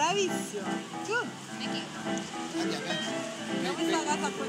Bravissimo. Tu? Andiamo. Sta la con